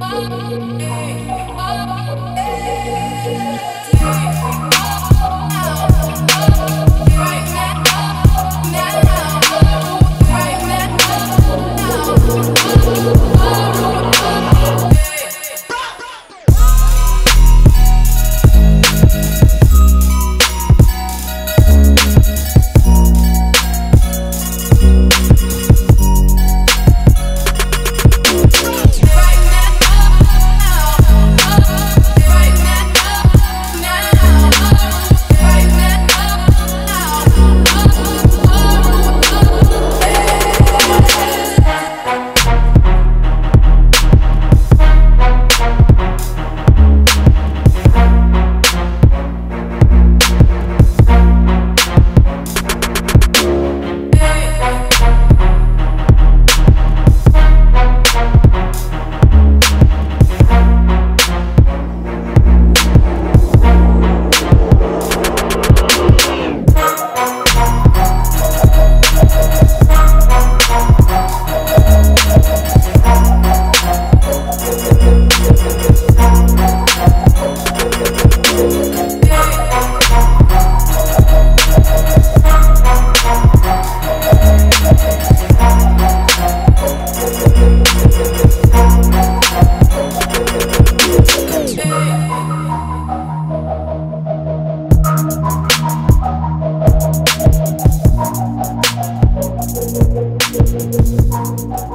Oh, hey, oh, hey. Yeah.